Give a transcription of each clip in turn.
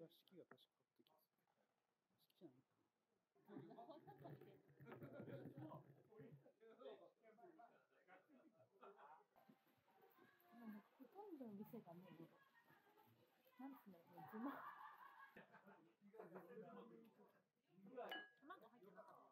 座敷が確かあった気がする。敷じゃないかもうほとんどの店がもう、なんつうの、もう自慢。卵入ってなかった。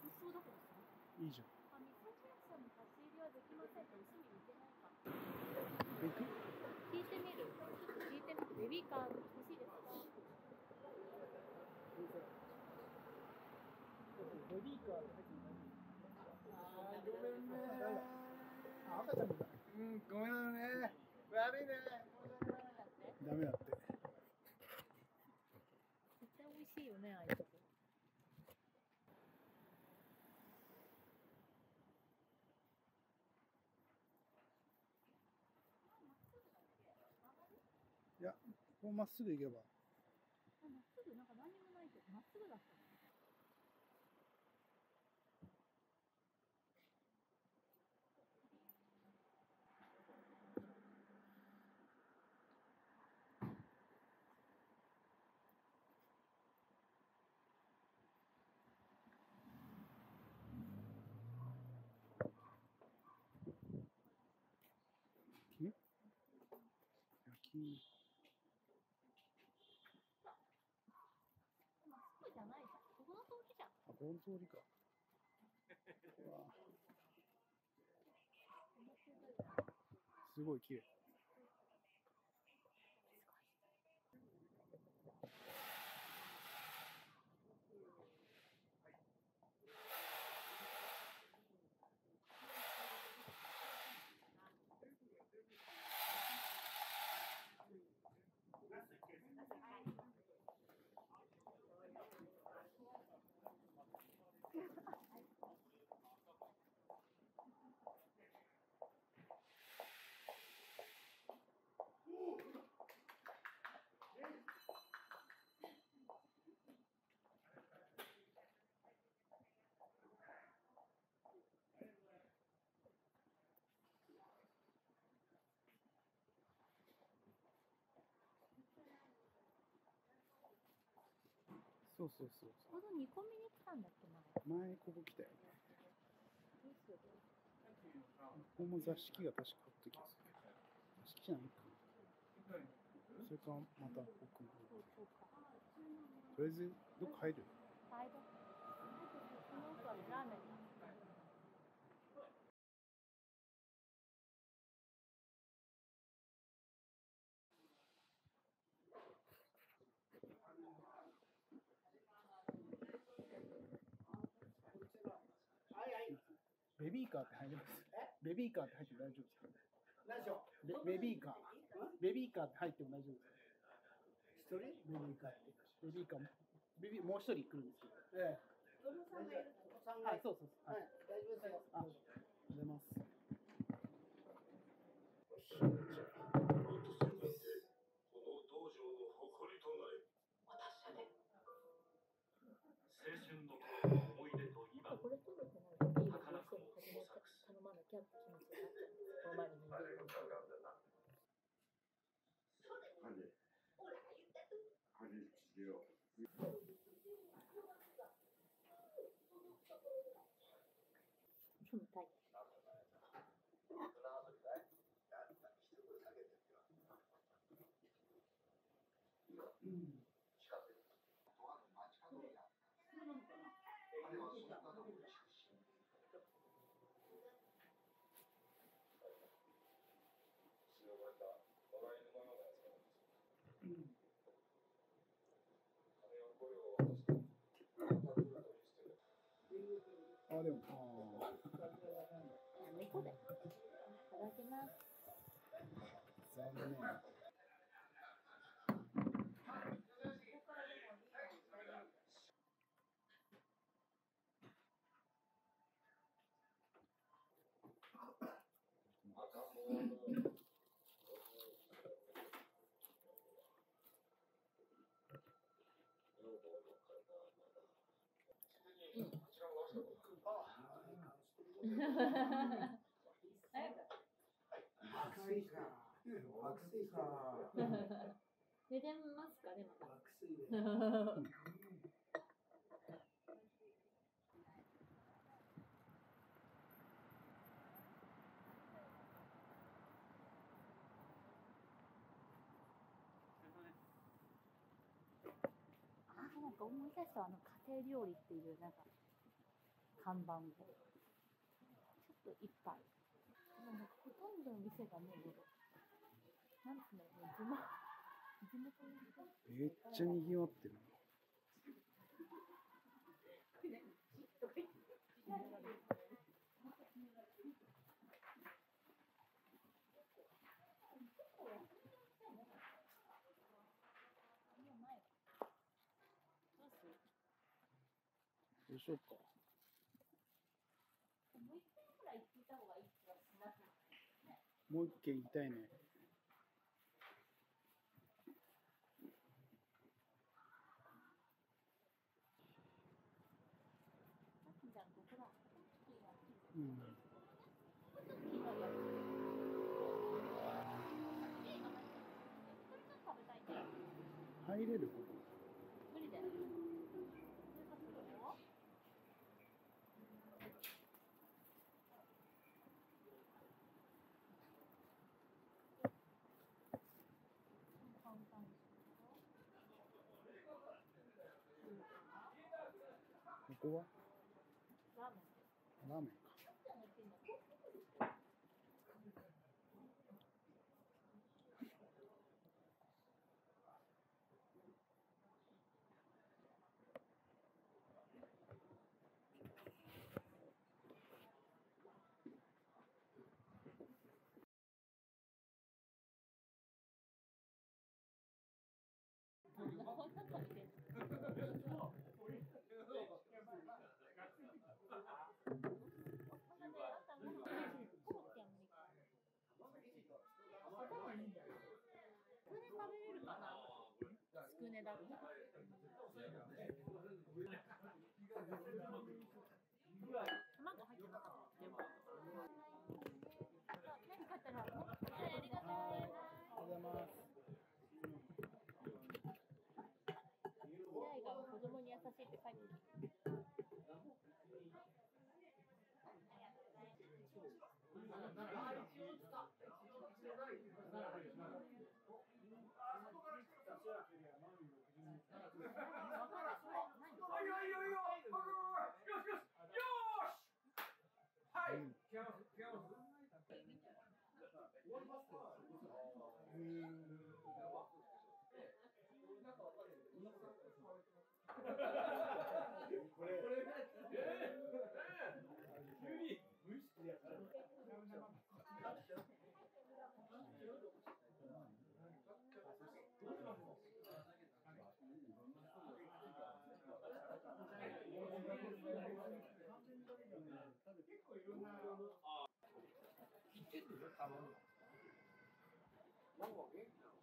美味しそうだけどさ。いいじゃん。あ、日本列車の立ち入りはできませんって店に言ってないか？行く？聞いてみる。聞いてみる。ベビーカー欲しいですか。ベビーカーで入ってない。ごめんね。あ、赤ちゃんだ。うん、ごめんね。悪いね。だって。ダメだって。絶対美味しいよね、ああいうや、こうまっすぐ行けば。まっすぐ、なんか何にもないけど、まっすぐだったね。ん焼き。まっすぐじゃないじゃん。ここの通本。通りか。すごい綺麗。そうそうそうそこの煮込みに来たんだっけう。前ここ来たよね。ここも座敷が確かあった気がする。座敷じゃないかな。それかまた奥の方。とりあえず、どっか入る？サイド。その奥はラーメンベビーカーって入れます。ベビーカーって入っても大丈夫ですか？何でしょベベビーカー。ベビーカー？って入っても大丈夫です。かう一人？ベビーカー。にベビーカー、ベビー、もう一人来るんですけど。ええ。子供さんがいる？お子さんがはい、そうそうそう。はい。大丈夫ですよ。あ、おはようござい。ます。この道場の誇りとなれ青春の頃の思い出と今これ取れてないとビールの店に始めた頼まなきゃって気持ちになっちゃうんです。この前にビールの店みたい。あ、あでもあ猫で。いただきます。残念爆睡か。爆睡か。寝てますかね、また。爆睡で。あ、なんか思い出した、あの家庭料理っていう、なんか、看板を。と一杯。でもなんかほとんどの店がもう、なんつうの、もう地元、地元の人めっちゃにぎわってるどうしようかもう一回ぐらい聞いた方がいい気がします。もう一軒行きたいね、うん。入れるここ無理だよ。ここはラーメン。ラーメンかつくね食べれるかなつくねだった。卵入ってなかった。でも。何買った。ら、ありがとうございます。ありがとうございます未来が子供に優しいって書いてる。なんか元気なの